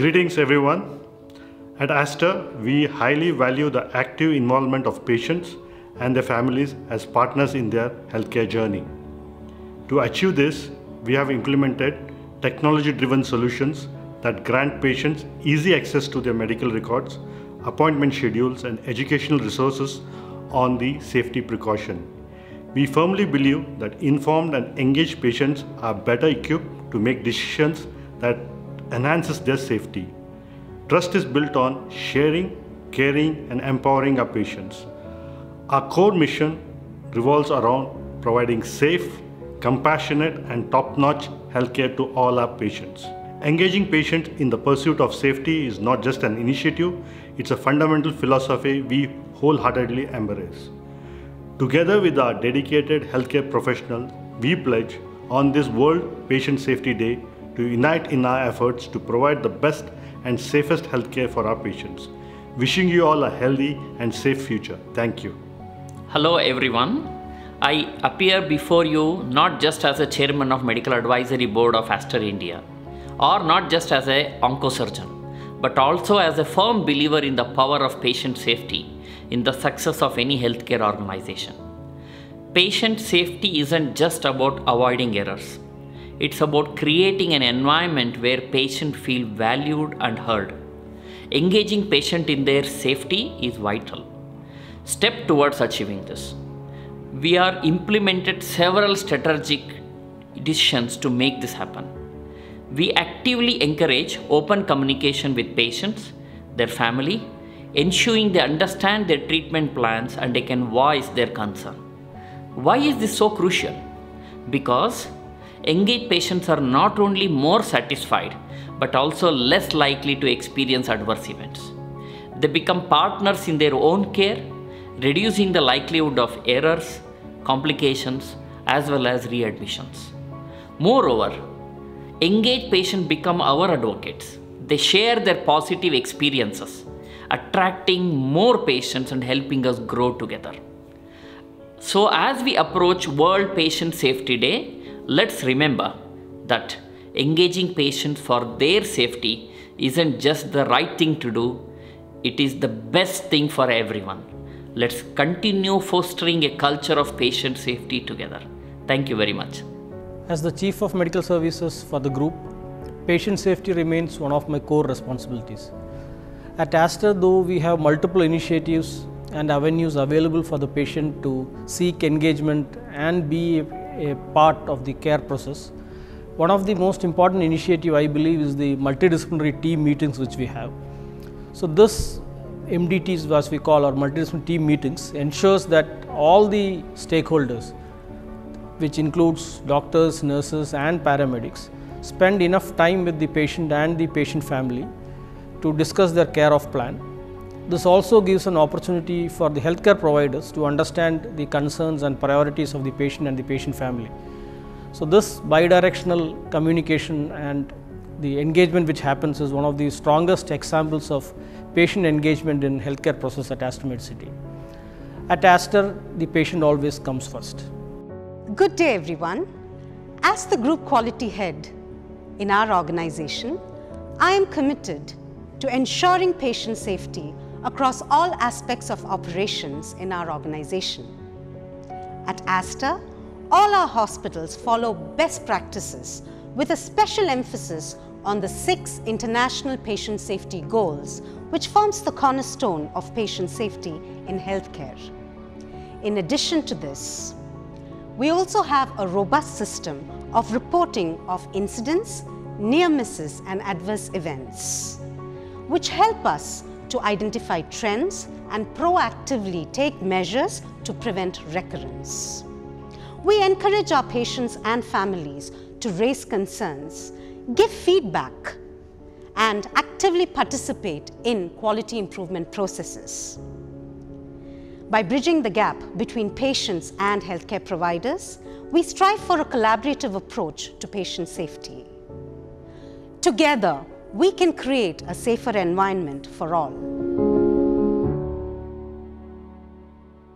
Greetings, everyone. At Aster, we highly value the active involvement of patients and their families as partners in their healthcare journey. To achieve this, we have implemented technology driven solutions that grant patients easy access to their medical records, appointment schedules, and educational resources on the safety precaution. We firmly believe that informed and engaged patients are better equipped to make decisions that enhances their safety. Trust is built on sharing, caring, and empowering our patients. Our core mission revolves around providing safe, compassionate, and top notch healthcare to all our patients. Engaging patients in the pursuit of safety is not just an initiative, it's a fundamental philosophy we wholeheartedly embrace. Together with our dedicated healthcare professionals, we pledge on this World Patient Safety Day to unite in our efforts to provide the best and safest healthcare for our patients. Wishing you all a healthy and safe future. Thank you. Hello everyone. I appear before you not just as a chairman of Medical Advisory Board of Aster India or not just as a oncosurgeon but also as a firm believer in the power of patient safety in the success of any healthcare organization. Patient safety isn't just about avoiding errors. It's about creating an environment where patients feel valued and heard. Engaging patient in their safety is vital. Step towards achieving this. We are implemented several strategic decisions to make this happen. We actively encourage open communication with patients, their family, ensuring they understand their treatment plans and they can voice their concern. Why is this so crucial? Because engaged patients are not only more satisfied but also less likely to experience adverse events. They become partners in their own care, reducing the likelihood of errors, complications, as well as readmissions. Moreover, engaged patients become our advocates. They share their positive experiences, attracting more patients and helping us grow together. So, as we approach World Patient Safety Day, let's remember that engaging patients for their safety isn't just the right thing to do, it is the best thing for everyone. Let's continue fostering a culture of patient safety together. Thank you very much. As the Chief of Medical Services for the group, patient safety remains one of my core responsibilities. At Aster, though, we have multiple initiatives and avenues available for the patient to seek engagement and be a, part of the care process. One of the most important initiative I believe is the multidisciplinary team meetings which we have. So this MDTs as we call our multidisciplinary team meetings ensures that all the stakeholders which includes doctors, nurses and paramedics spend enough time with the patient and the patient family to discuss their care of plan. This also gives an opportunity for the healthcare providers to understand the concerns and priorities of the patient and the patient family. So this bidirectional communication and the engagement which happens is one of the strongest examples of patient engagement in healthcare process at Aster Medcity. At Aster, the patient always comes first. Good day everyone. As the group quality head in our organization, I am committed to ensuring patient safety across all aspects of operations in our organization. At Aster, all our hospitals follow best practices with a special emphasis on the six international patient safety goals which forms the cornerstone of patient safety in healthcare. In addition to this, we also have a robust system of reporting of incidents, near misses and adverse events, which help us to identify trends and proactively take measures to prevent recurrence. We encourage our patients and families to raise concerns, give feedback and actively participate in quality improvement processes. By bridging the gap between patients and healthcare providers, we strive for a collaborative approach to patient safety. Together, we can create a safer environment for all.